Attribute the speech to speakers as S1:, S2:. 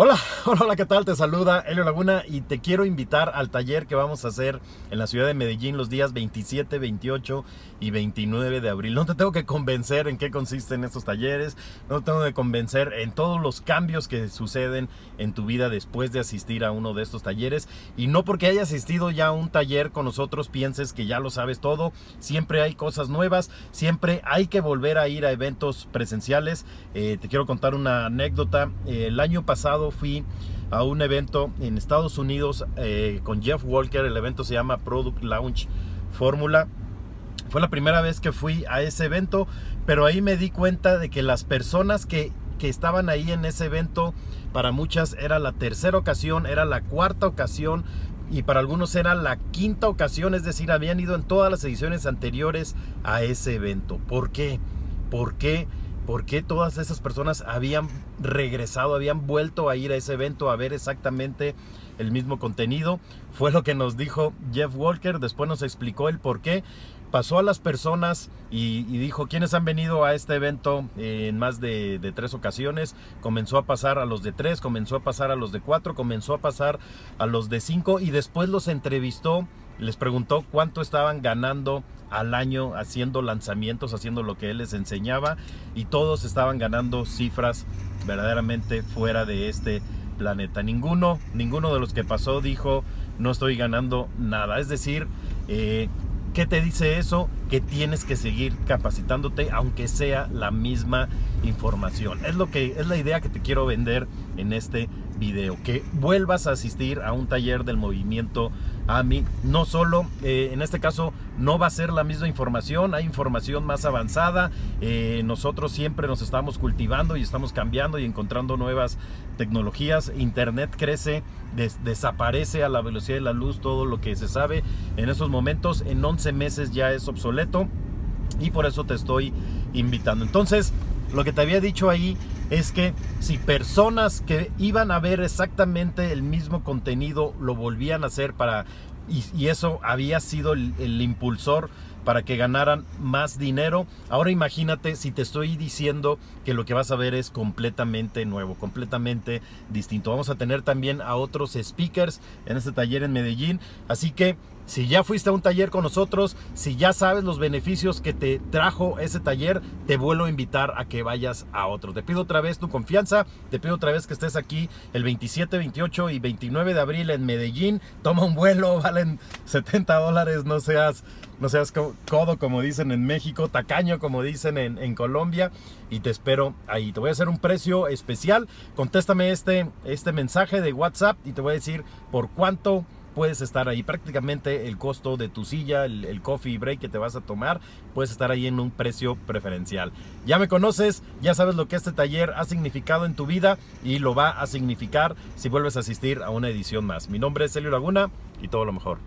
S1: Hola, hola, hola, ¿qué tal? Te saluda Elio Laguna y te quiero invitar al taller que vamos a hacer en la ciudad de Medellín los días 27, 28 y 29 de abril. No te tengo que convencer en qué consisten estos talleres, no te tengo que convencer en todos los cambios que suceden en tu vida después de asistir a uno de estos talleres. Y no porque hayas asistido ya a un taller con nosotros pienses que ya lo sabes todo. Siempre hay cosas nuevas, siempre hay que volver a ir a eventos presenciales. Eh, te quiero contar una anécdota. el año pasado fui a un evento en Estados Unidos eh, con Jeff Walker. El evento se llama Product Launch Fórmula. Fue la primera vez que fui a ese evento, pero ahí me di cuenta de que las personas que, que estaban ahí en ese evento, para muchas era la tercera ocasión, era la cuarta ocasión, y para algunos era la quinta ocasión, es decir, habían ido en todas las ediciones anteriores a ese evento. ¿Por qué? ¿Por qué? Por qué todas esas personas habían regresado, habían vuelto a ir a ese evento a ver exactamente el mismo contenido. Fue lo que nos dijo Jeff Walker, después nos explicó el por qué. Pasó a las personas y, dijo quiénes han venido a este evento en más de, tres ocasiones. Comenzó a pasar a los de tres, comenzó a pasar a los de cuatro, comenzó a pasar a los de cinco y después los entrevistó les preguntó cuánto estaban ganando al año haciendo lanzamientos, haciendo lo que él les enseñaba y todos estaban ganando cifras verdaderamente fuera de este planeta. Ninguno, ninguno de los que pasó dijo no estoy ganando nada. Es decir, eh, ¿qué te dice eso? Que tienes que seguir capacitándote aunque sea la misma información. Es lo que es la idea que te quiero vender en este video, que vuelvas a asistir a un taller del movimiento AMI. No solo, eh, en este caso, no va a ser la misma información, hay información más avanzada. Eh, nosotros siempre nos estamos cultivando y estamos cambiando y encontrando nuevas tecnologías. Internet crece, desaparece a la velocidad de la luz todo lo que se sabe en esos momentos. En 11 meses ya es obsoleto y por eso te estoy invitando. Entonces, lo que te había dicho ahí es que si personas que iban a ver exactamente el mismo contenido lo volvían a hacer para y, eso había sido el, impulsor para que ganaran más dinero. Ahora imagínate si te estoy diciendo que lo que vas a ver es completamente nuevo, completamente distinto. Vamos a tener también a otros speakers en este taller en Medellín. Así que si ya fuiste a un taller con nosotros, si ya sabes los beneficios que te trajo ese taller, te vuelvo a invitar a que vayas a otro. Te pido otra vez tu confianza, te pido otra vez que estés aquí el 27, 28 y 29 de abril en Medellín. Toma un vuelo, valen 70 dólares, no seas, no seas codo como dicen en México, tacaño como dicen en, en Colombia y te espero ahí. Te voy a hacer un precio especial. Contéstame este, este mensaje de WhatsApp y te voy a decir por cuánto puedes estar ahí. Prácticamente el costo de tu silla, el, coffee break que te vas a tomar, puedes estar ahí en un precio preferencial. Ya me conoces, ya sabes lo que este taller ha significado en tu vida y lo va a significar si vuelves a asistir a una edición más. Mi nombre es Celio Laguna y todo lo mejor.